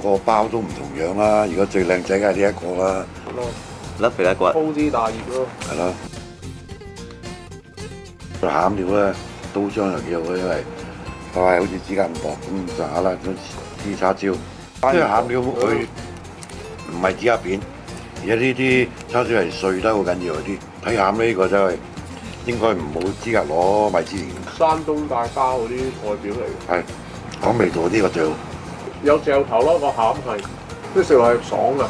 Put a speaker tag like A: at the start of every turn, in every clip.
A: 個包都唔同樣啦，而家最靚仔梗係呢一個啦，
B: 甩肥甩骨，
C: 粗枝大葉咯。
A: 係咯。個餡料咧，刀裝又幾好嘅，因為係好似指甲咁薄咁上下啦，啲叉燒。即係餡料佢唔係指甲片，而家呢啲叉燒係碎得好緊要嗰啲。睇餡呢個真係應該唔好資格攞米芝蓮。
C: 山東大包嗰啲外表嚟嘅，
A: 係講味道呢個最好。
C: 有嚼頭咯，個餡係，都食落係爽嘅。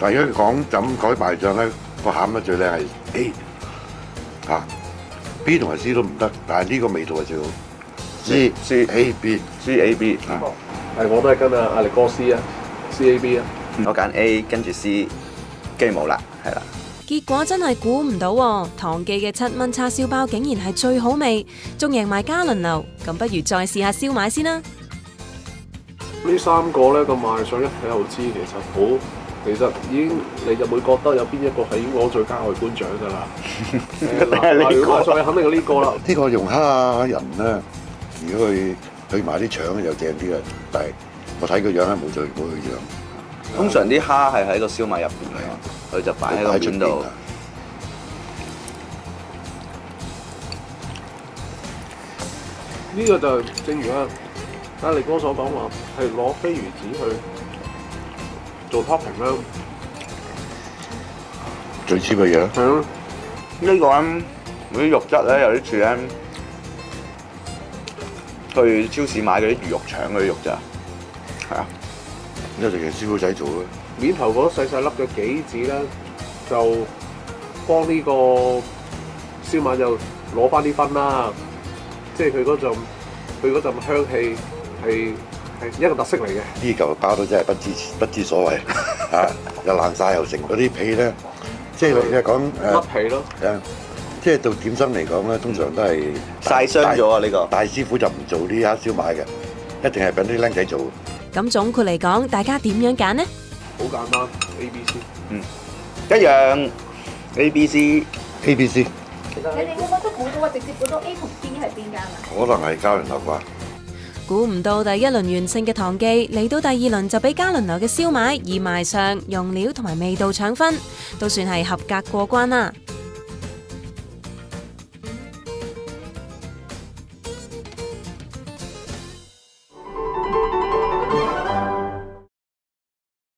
A: 但係如果講就咁改賣醬咧，個餡咧最靚係 A 嚇，B 同埋 C 都唔得，但係呢個味道係最好。C
B: C
A: A B
B: C A B，
A: 啊，
C: 係我都係跟阿阿力哥 C 啊，C A B 啊。
B: 我揀 A 跟住 C，跟住冇啦，係啦。
D: 結果真係估唔到喎，唐記嘅七蚊叉燒包竟然係最好味，仲贏埋嘉麟樓，咁不如再試下燒賣先啦。
C: 呢三個咧個賣相一睇就知，其實好，其實已經你就會覺得有邊一個係已經攞最佳外觀獎㗎啦。
B: 係呢個
C: 再肯定係呢個啦。
A: 呢個用蝦仁咧，如果佢去埋啲腸就正啲啦。但係我睇個樣咧冇最冇佢樣。
B: 通常啲蝦係喺個燒賣入邊嘅，佢就擺喺個碗度。
C: 呢個就正如啊阿力哥所講話，係攞飛魚子去做 topping 啦。
A: 最似嘅樣。
C: 係咯，
B: 呢個咧，嗰啲肉質咧有啲似咧，去超市買嗰啲魚肉腸嗰啲肉咋，係啊，
A: 呢就係師傅仔做嘅。
C: 面頭嗰細細粒嘅杞子咧，就幫呢個燒賣就攞翻啲分啦。即係佢嗰陣，佢嗰陣香氣係係一個特色嚟嘅。
A: 呢嚿包都真係不知不知所謂嚇，又爛晒又剩嗰啲皮咧，即係你係講
C: 甩皮咯，
A: 誒，即係到點心嚟講咧，通常都係
B: 晒傷咗啊！呢個
A: 大師傅就唔做呢啲黑燒賣嘅，一定係俾啲僆仔做。
D: 咁總括嚟講，大家點樣揀呢？
C: 好簡單，A、B、C 嗯。
B: 一樣 A、B、C。
A: A、B、C
E: 你哋會唔會都估到啊？直接估到 A 同 B 係邊間啊？
A: 可能係嘉麟樓啩。
D: 估唔到第一輪完勝嘅唐記嚟到第二輪就俾嘉麟樓嘅燒賣以賣相、用料同埋味道搶分，都算係合格過關啦。